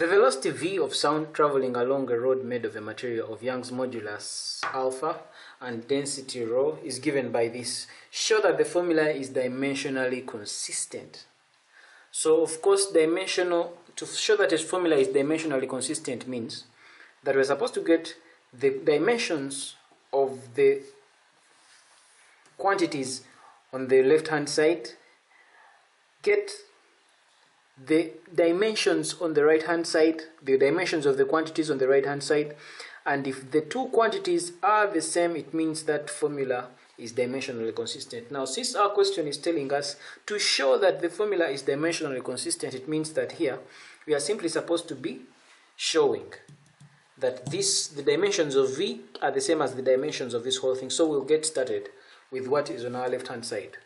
The velocity v of sound traveling along a road made of a material of Young's modulus alpha and density rho is given by this. Show that the formula is dimensionally consistent. So of course dimensional, to show that a formula is dimensionally consistent means that we're supposed to get the dimensions of the quantities on the left hand side, get the dimensions on the right hand side, the dimensions of the quantities on the right hand side, and if the two quantities are the same, it means that formula is dimensionally consistent. Now, since our question is telling us to show that the formula is dimensionally consistent, it means that here we are simply supposed to be showing that this the dimensions of v are the same as the dimensions of this whole thing. So we'll get started with what is on our left hand side.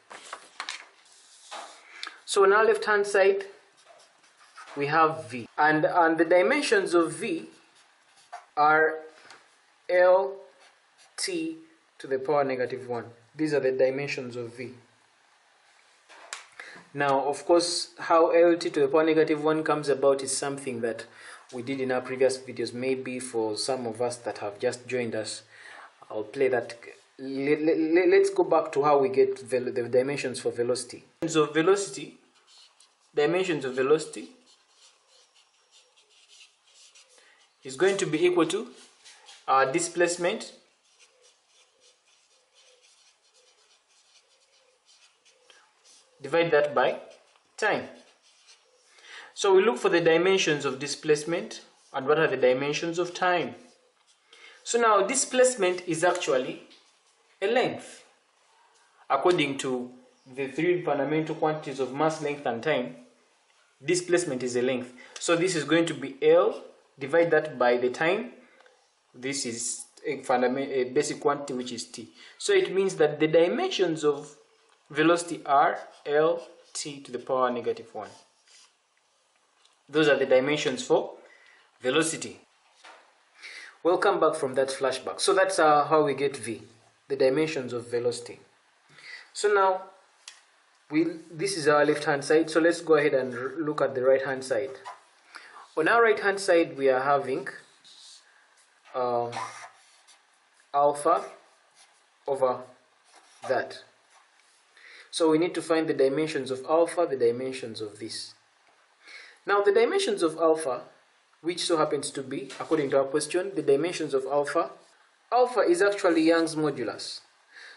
So on our left hand side, we have v. And and the dimensions of v are l t to the power negative 1 these are the dimensions of v. Now of course how lt to the power negative 1 comes about is something that we did in our previous videos. Maybe for some of us that have just joined us i'll play that. Let, let, let's go back to how we get the dimensions for velocity. So velocity dimensions of velocity is going to be equal to our displacement divide that by time. So we look for the dimensions of displacement and what are the dimensions of time. So now displacement is actually a length. According to the three fundamental quantities of mass length and time displacement is a length. So this is going to be L divide that by the time this is a, basic quantity which is t. So it means that the dimensions of velocity are l t to the power negative 1 those are the dimensions for velocity. We'll back from that flashback. So that's uh, how we get v the dimensions of velocity. So now we this is our left hand side. So let's go ahead and look at the right hand side on our right hand side we are having uh, alpha over that. So we need to find the dimensions of alpha the dimensions of this. Now the dimensions of alpha which so happens to be according to our question the dimensions of alpha alpha is actually Young's modulus.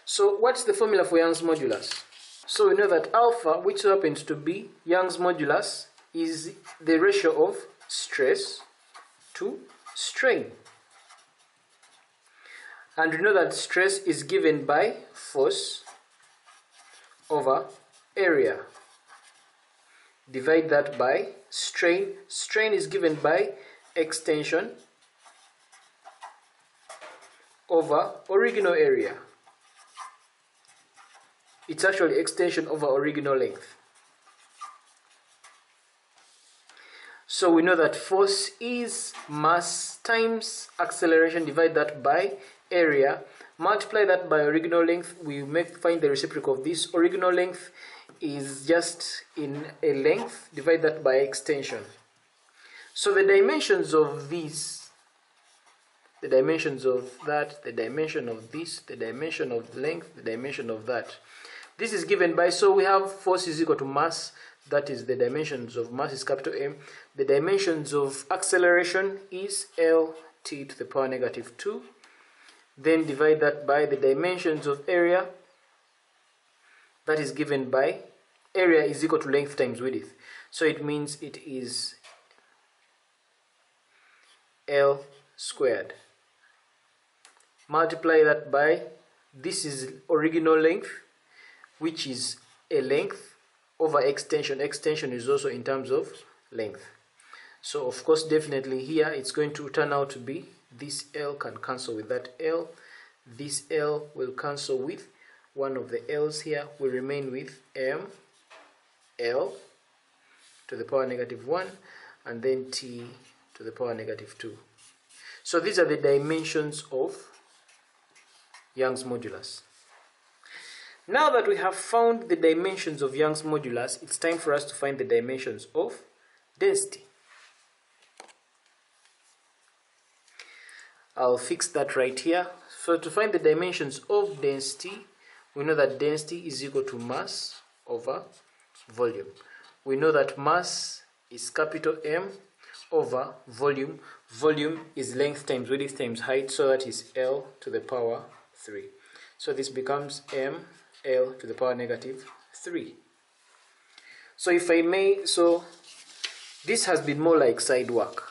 So what's the formula for Young's modulus? So we know that alpha which so happens to be Young's modulus is the ratio of stress to strain. And we know that stress is given by force over area. Divide that by strain. Strain is given by extension over original area. It's actually extension over original length. So we know that force is mass times acceleration, divide that by area, multiply that by original length, we make find the reciprocal of this. Original length is just in a length, divide that by extension. So the dimensions of these, the dimensions of that, the dimension of this, the dimension of length, the dimension of that. This is given by, so we have force is equal to mass, that is the dimensions of mass is capital M. The dimensions of acceleration is L t to the power negative 2. Then divide that by the dimensions of area that is given by area is equal to length times width. So it means it is L squared. Multiply that by this is original length which is a length over extension. Extension is also in terms of length. So of course definitely here it's going to turn out to be this L can cancel with that L. This L will cancel with one of the L's here. Will remain with M L to the power negative 1 and then T to the power negative 2 so these are the dimensions of Young's modulus now that we have found the dimensions of Young's modulus, it's time for us to find the dimensions of density. I'll fix that right here. So to find the dimensions of density, we know that density is equal to mass over volume. We know that mass is capital M over volume. Volume is length times width times height, so that is L to the power 3. So this becomes M L to the power negative 3. So if I may, so this has been more like side work.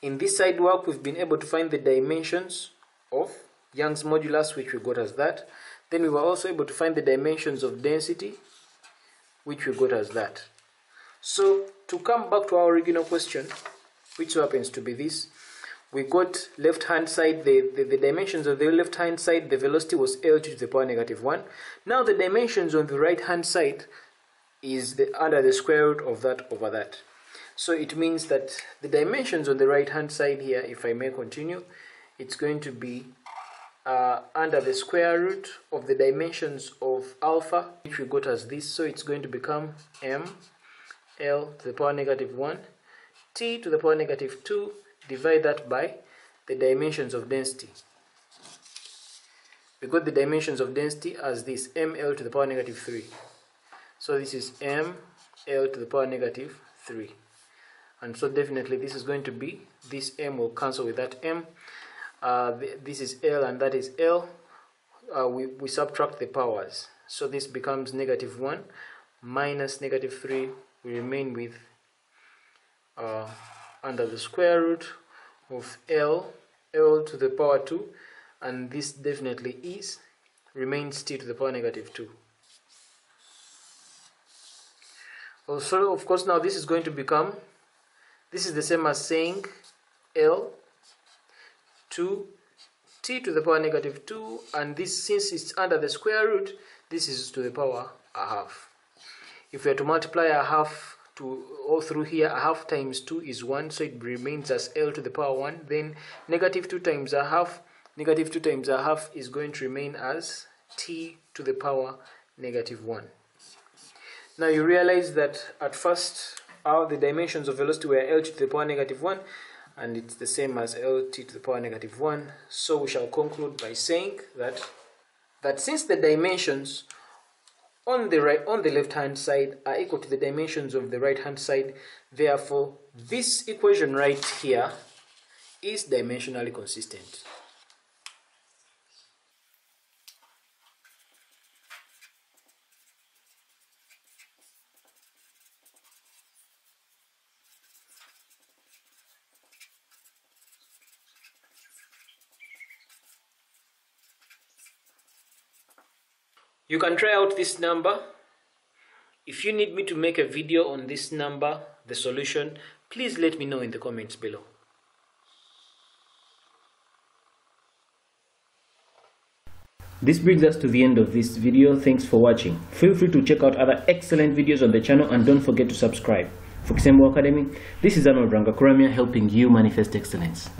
In this side work, we've been able to find the dimensions of Young's modulus, which we got as that. Then we were also able to find the dimensions of density, which we got as that. So to come back to our original question, which happens to be this, we got left hand side, the, the, the, dimensions of the left hand side, the velocity was L to the power negative 1. Now the dimensions on the right hand side is the, under the square root of that over that. So it means that the dimensions on the right hand side here, if I may continue, it's going to be uh, under the square root of the dimensions of alpha, which we got as this. So it's going to become m L to the power negative 1, T to the power negative 2, divide that by the dimensions of density. We got the dimensions of density as this, ml to the power negative 3. So this is ml to the power negative 3. And so definitely this is going to be, this m will cancel with that m. Uh, this is L and that is L. Uh, we, we subtract the powers. So this becomes negative 1 minus negative 3 we remain with uh, under the square root of L, L to the power 2, and this definitely is, remains t to the power negative 2. Also, of course, now this is going to become, this is the same as saying L to t to the power negative 2, and this, since it's under the square root, this is to the power a half. If we are to multiply a half to all through here, a half times 2 is 1, so it remains as L to the power 1. Then negative 2 times a half, negative 2 times a half is going to remain as T to the power negative 1. Now you realize that at first all the dimensions of velocity were L to the power negative 1 and it's the same as Lt to the power negative 1. So we shall conclude by saying that that since the dimensions on the right on the left hand side are equal to the dimensions of the right hand side. Therefore this equation right here is dimensionally consistent You can try out this number. If you need me to make a video on this number, the solution, please let me know in the comments below. This brings us to the end of this video. Thanks for watching. Feel free to check out other excellent videos on the channel and don't forget to subscribe. For Kisembo Academy, this is Arnold Rangakuramia helping you manifest excellence.